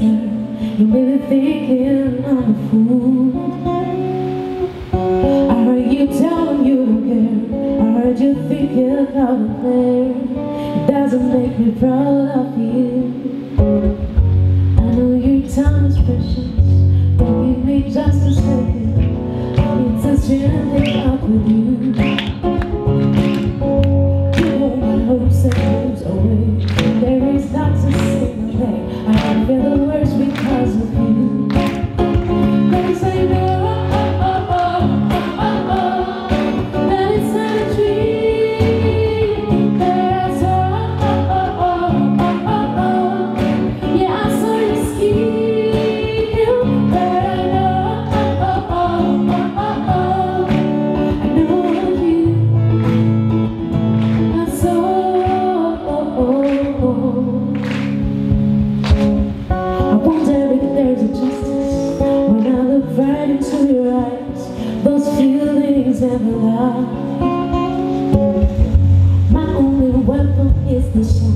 You may be thinking I'm a fool. I heard you telling you don't care I heard you thinking of a plan It doesn't make me proud of you never lie. My only weapon is the song,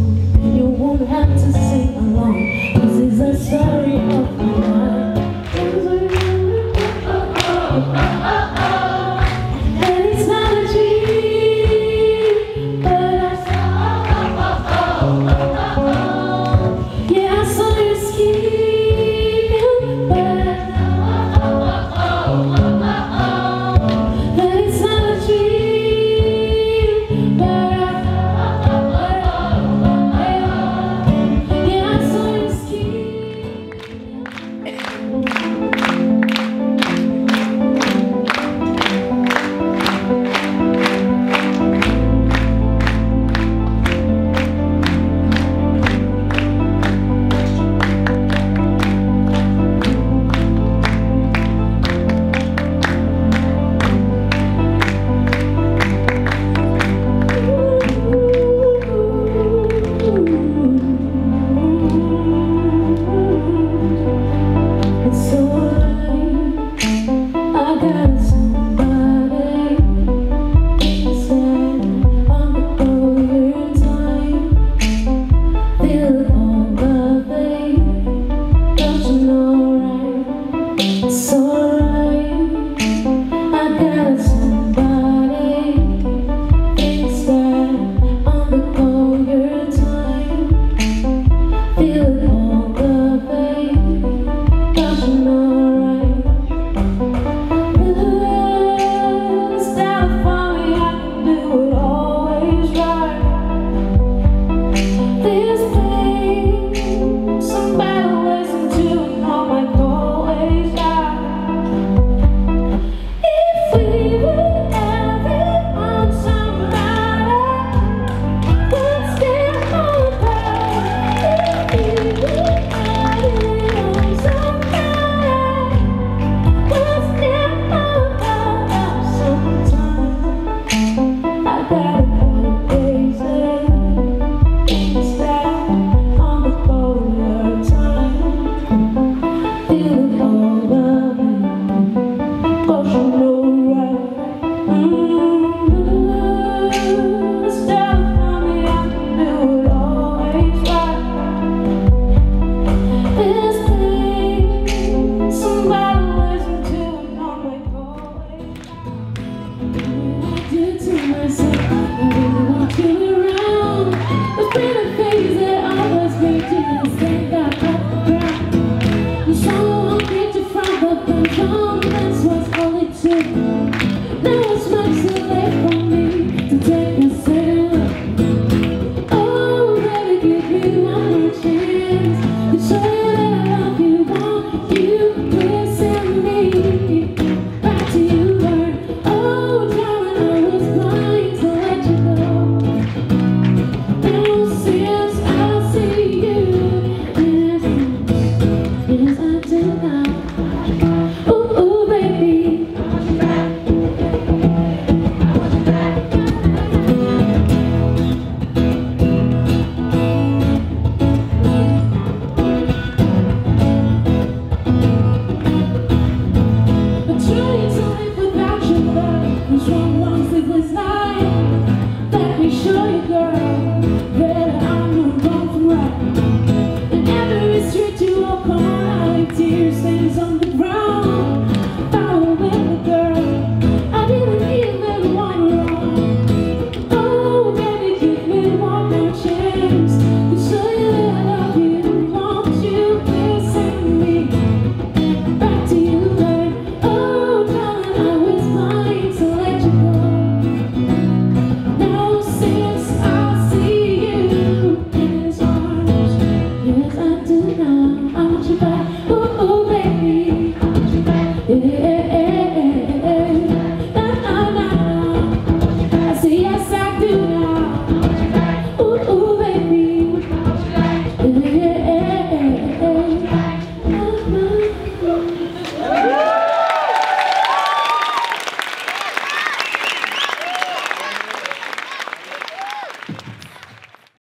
Yeah.